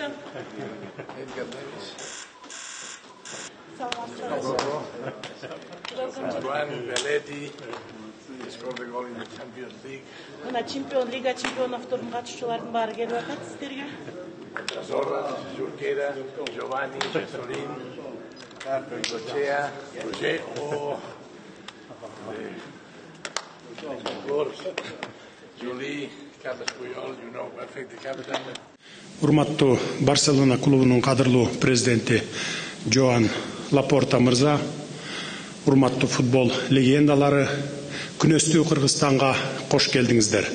капитан. Edgar Davis. Саламатсызбы. Juan Belletti scored a goal in the Champions League. Мына чемпион лига чемпионовтордун катышуучулардын баары келип атат сиздерге. Zorra, Junquera, Giovanni, Cesolin, Gochea, Roger o Julie, Carlos Puyol, you know perfect the captain. Урматтуу барселона клубунун кадырлуу президенти жоан лапорта мырза урматтуу футбол легендалары күнөстүү кыргызстанга кош келдиңиздер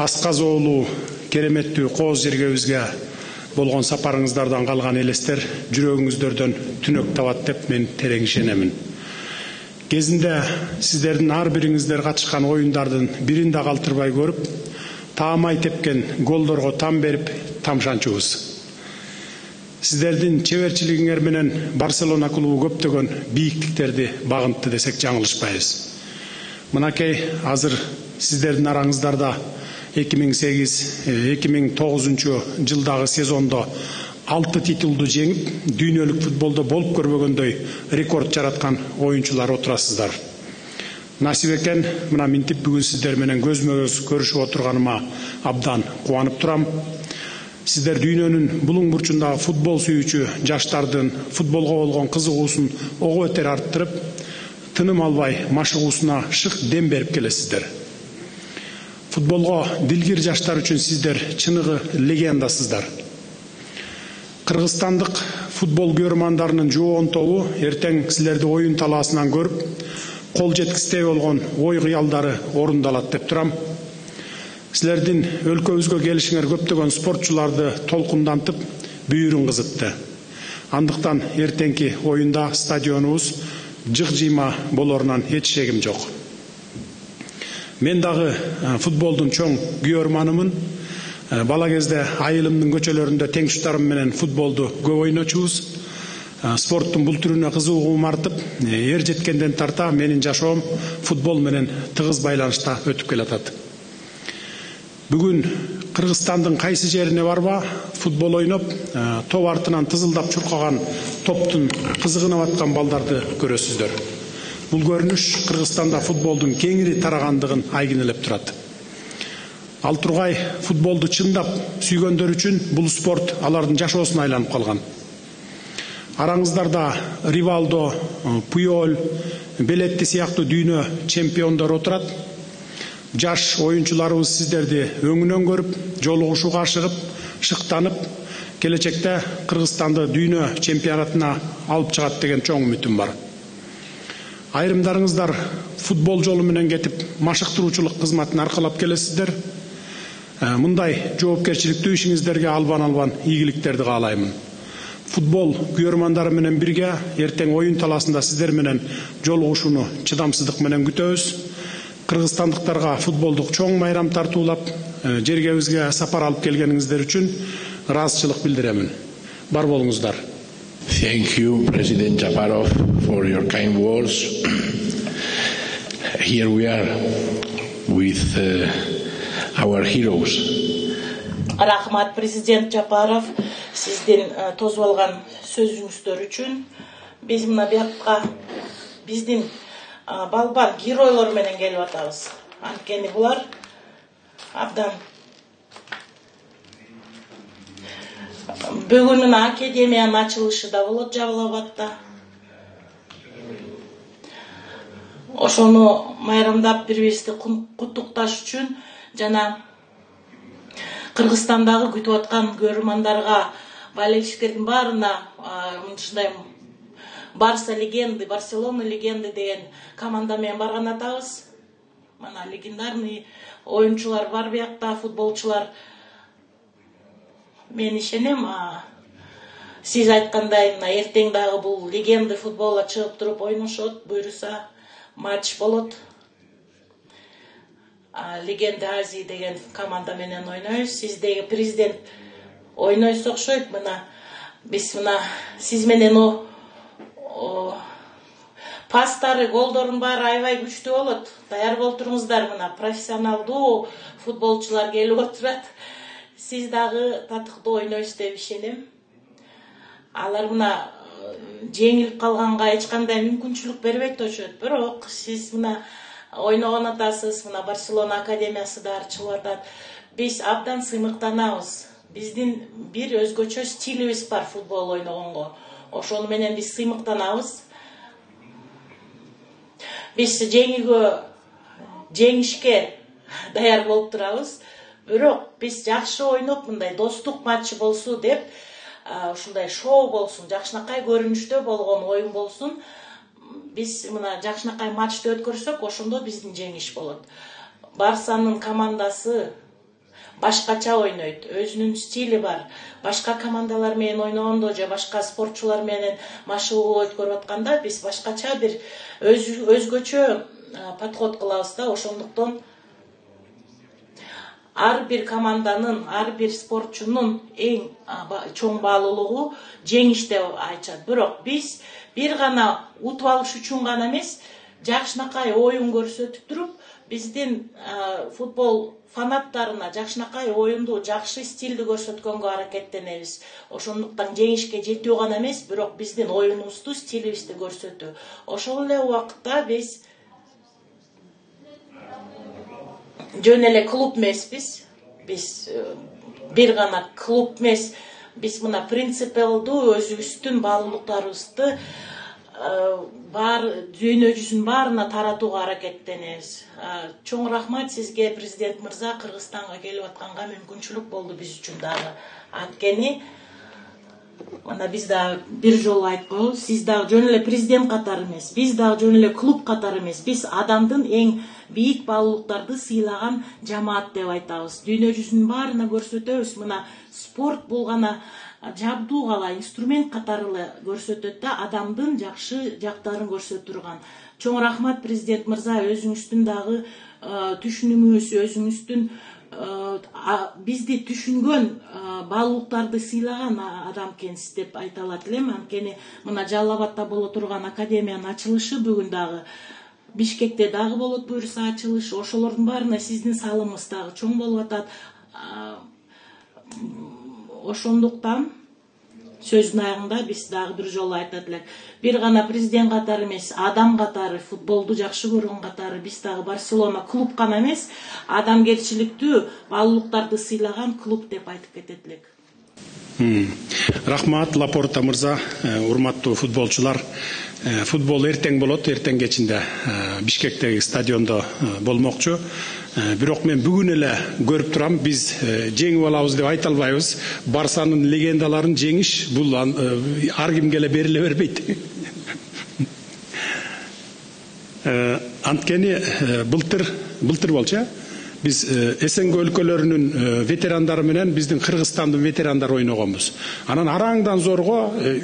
асказы уулу кереметтүү кооз жергебизге болгон сапарыңыздардан калган элестер жүрөгүңүздөрдөн түнөк табат деп мен терең ишенемин кезинде сиздердин ар бириңиздер катышкан оюндардын бирин да калтырбай көрүп таамай тепкен голдорго там берип тамшанчубуз сиздердин чеберчилигиңер менен барселона клубу көптөгөн бийиктиктерди багынтты десек жаңылышпайбыз. Мынакей азыр сиздердин араңыздарда эки миң сегиз эки миң тогузунчу жылдагы сезондо алты титулду жеңип дүйнөлүк футболдо болуп көрбөгөндөй рекорд жараткан оюнчулар отурасыздар. Насип экен мына минтип бүгүн сиздер менен көзмө көз көрүшүп отурганыма абдан кубанып турам сиздер дүйнөнүн булуң бурчундагы футбол сүйүүчү жаштардын футболго болгон кызыгуусун ого бетер арттырып тыным албай машыгуусуна шык дем берип келесиздер футболго дилгир жаштар үчүн сиздер чыныгы легендасыздар. Кыргызстандык футбол көрөрмандарынын жоон тобу эртең силерди оюн талаасынан көрүп кол жеткистей болгон ой кыялдары орундалат деп турам силердин өлкөбүзгө келишиңер көптөгөн спортчуларды толкундантып бүйүрүн кызытты андыктан эртеңки оюнда стадионубуз жык жыйма болорунан эч шегим жок мен дагы футболдун чоң күйөрманымын бала кезде айылымдын көчөлөрүндө теңтуштарым менен футболду көп ойночубуз спорттун бул түрүнө кызыгуум артып эр жеткенден тарта менин жашоом футбол менен тыгыз байланышта өтүп келатат бүгүн кыргызстандын кайсы жерине барба футбол ойноп топ артынан тызылдап чуркаган топтун кызыгынып аткан балдарды көрөсүздөр бул көрүнүш кыргызстанда футболдун кеңири тарагандыгын айгинелеп турат ал тургай футболду чындап сүйгөндөр үчүн бул спорт алардын жашоосуна айланып калган араңыздарда ривалдо пуйол белетти сыяктуу дүйнө чемпиондору отурат жаш оюнчуларыбыз сиздерди өңүнөн көрүп жолугушууга ашыгып шыктанып келечекте кыргызстанды дүйнө чемпионатына алып чыгат деген чоң үмүтүм бар. Айрымдарыңыздар футбол жолу менен кетип машыктыруучулук кызматын аркалап келесиздер мындай жоопкерчиликтүү ишиңиздерге албан албан ийгиликтерди каалаймын футбол күйөрмандары менен бирге эртең оюн талаасында сиздер менен жолугушууну чыдамсыздык менен күтөбүз кыргызстандыктарга футболдук чоң майрам тартуулап жергебизге сапар алып келгениңиздер үчүн ыраазычылык билдиремин бар болуңуздар Thank you, President Chaparov, for your kind words. Here we are with uh, our heroes. Рахмат президент Жапаров сиздин тосуп алган сөзүңүздөр үчүн биз мына биякка биздин балбан геройлор менен келип атабыз анткени булар абдан бүгүн мына академиянын ачылышы да болот жабыл абадда ошону майрамдап бири бирибизди куттукташ үчүн жана кыргызстандагы күтүп аткан көрөрмандарга болельщиктердин баарына ушундай барса легенды барселона легенды деген команда менен барган атабыз мына легендарный оюнчулар бар биякта футболчулар мен ишенем сиз айткандай мына эртең дагы бул легенды футболго чыгып туруп ойношот буюрса матч болот. Легенда азии деген команда менен ойнойбуз. Сиздеги президент ойнойсуз окшойт. Мына биз мына сиз менен пастары голдордун баары аябай күчтүү болот. Даяр болуп туруңуздар мына профессионалдуу футболчулар келип отурат. Сиз дагы татыктуу ойнойсуз деп ишенем. Алар мына жеңилип калганга эч кандай мүмкүнчүлүк бербейт болушот бирок сиз мына ойногон атасыз мына барселона академиясы да чыгып атат. Биз абдан сыймыктанабыз. Биздин бир өзгөчө стилибиз бар футбол ойногонго. Ошону менен биз сыймыктанабыз. Биз жеңүүгө жеңишке даяр болуп турабыз. Бирок биз жакшы ойноп мындай достук матч болсун деп ушундай шоу болсун жакшынакай көрүнүштө болгон оюн болсун биз мына жакшынакай матчты өткөрсөк ошондо биздин жеңиш болот. Барсанын командасы башкача ойнойт. Өзүнүн стили бар. Башка командалар менен ойногондо же башка спортчулар менен машыгуу өткөрүп атканда биз башкача бир өзгөчө подход кылабыз да. Ошондуктан ар бир команданын ар бир спортчунун эң чоң баалуулугу жеңиш деп айтышат. Бирок биз бир гана утуп алыш үчүн гана эмес жакшынакай оюн көрсөтүп туруп биздин футбол фанаттарына жакшынакай оюнду жакшы стилди көрсөткөнгө аракеттенебиз. Ошондуктан жеңишке жетүү гана эмес бирок биздин оюнубузду стилибизди көрсөтүү. Ошол эле убакытта биз жөн эле клуб эмеспиз биз. Э, бир гана клуб эмес. Биз мына принципиалдуу өзүбүздүн баалуулуктарыбызды баар дүйнө жүзүнүн баарына таратууга аракеттенебиз. Чоң рахмат сизге президент мырза. Кыргызстанга келип атканга мүмкүнчүлүк болду биз үчүн дагы. Анткени мына биз дагы бир жолу айтып коелу сиз дагы жөн эле президент катары эмес биз дагы жөн эле клуб катары эмес. Биз адамдын эң бийик баалуулуктарды сыйлаган жамаат деп айтабыз. Дүйнө жүзүнүн баарына көрсөтөбүз. Мына спорт бул гана жабдуу гана инструмент катары эле көрсөтөт да адамдын жакшы жактарын көрсөтө турган. Чоң рахмат президент мырза өзүңүздүн дагы түшүнүгүңүз өзүңүздүн бизди түшүнгөн баалуулуктарды сыйлаган адам экенсиз деп айта алат элем. Анткени мына жалал абадда боло турган академиянын ачылышы бүгүн дагы бишкекте дагы болот буюрса ачылыш ошолордун баарына сиздин салымыңыз дагы чоң болуп атат. Ошондуктан сөздүн аягында биз дагы бир жолу айтат элек бир гана президент катары эмес адам катары футболду жакшы көргөн катары биз дагы барселона клуб гана эмес адамгерчиликтүү баалуулуктарды сыйлаган клуб деп айтып кетет элек рахмат лапорта мырза э, урматтуу футболчулар. Э, футбол эртең болот эртең кечинде э, бишкектеги стадиондо болмокчу. Бирок мен бүгүн эле көрүп турам биз жеңип алабыз деп айта албайбыз барсанын легендаларын жеңиш бул ар кимге эле бериле бербейт анткени былтыр былтыр болчу э биз снг өлкөлөрүнүн ветерандары менен биздин кыргызстандын ветерандары ойногонбуз анан араңдан зорго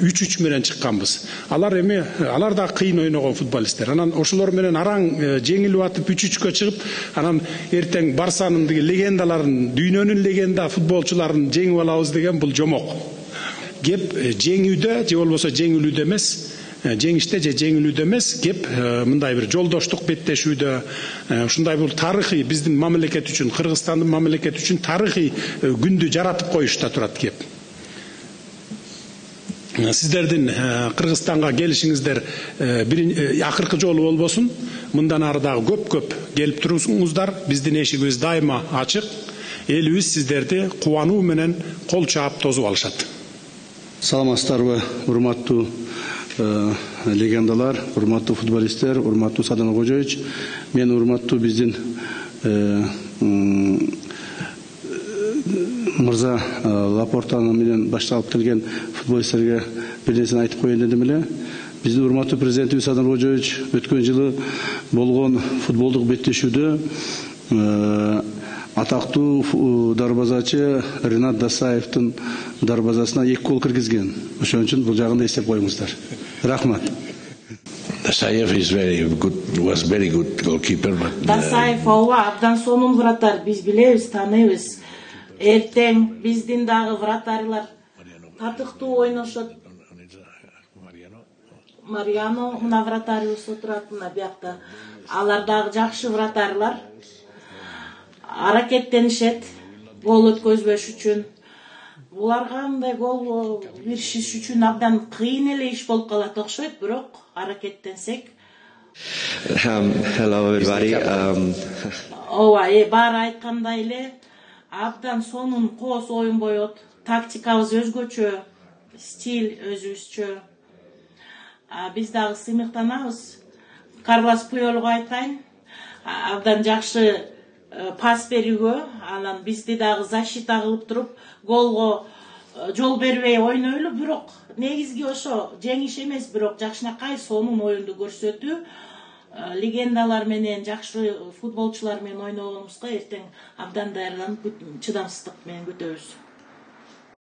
үч үч менен чыкканбыз алар эми алар да кыйын ойногон футболисттер анан ошолор менен араң жеңилип атып үч үчкө чыгып анан эртең барсанын тиги легендаларын дүйнөнүн легенда футболчуларын жеңип алабыз деген бул жомок. Кеп жеңүүдө же болбосо жеңилүүдө эмес жеңиште же жеңилүүдө эмес кеп э, мындай бир жолдоштук беттешүүдө э, ушундай бул тарыхый биздин мамлекет үчүн кыргызстандын мамлекети үчүн тарыхый күндү жаратып коюшта турат кеп. Сиздердин кыргызстанга келишиңиздер акыркы жолу болбосун мындан ары дагы көп көп келип туруңуздар биздин эшигибиз дайыма ачык элибиз сиздерди кубануу менен кол чаап тосуп алышат саламатсыздарбы урматтуу Э, легендалар урматтуу футболисттер урматтуу садан кожоевич мен урматтуу биздин э, мырза э, лапортаны менен башталып келген футболисттерге бир нерсени айтып коеюн дедим эле. Биздин урматтуу президентибиз садан кожоевич өткөн жылы болгон футболдук беттешүүдө атактуу дарбазачы ринат дасаевдин дарбазасына эки гол киргизген ошон үчүн бул жагын да эстеп коюңуздар рахмат Dasayev is very good, was very good goalkeeper. But, uh... Дасаев ооба абдан сонун вратарь, биз билебиз, тааныйбыз. Эртең биздин дагы вратарлар татыктуу ойношот. Мариано мына вратарыбыз отурат мына биякта. Алар дагы жакшы вратарлар. Аракеттенишет. гол өткөзбөш үчүн. Буларга мындай гол беришиш үчүн абдан кыйын эле иш болуп калат окшойт бирок аракеттенсек. Hello, everybody. Ооба э баары айткандай эле абдан сонун кооз оюн боет тактикабыз өзгөчө стиль өзүбүзчө. Биз дагы сыймыктанабыз. Карлос пуелго айтайын. Абдан жакшы пас берүүгө анан бизди дагы защита кылып туруп голго э, жол бербей ойнойлу бирок негизги ошо жеңиш эмес бирок жакшынакай сонун оюнду көрсөтүү Э, легендалар менен жакшы футболчулар менен ойногонубузга эртең абдан даярданып чыдамсыздык менен күтөбүз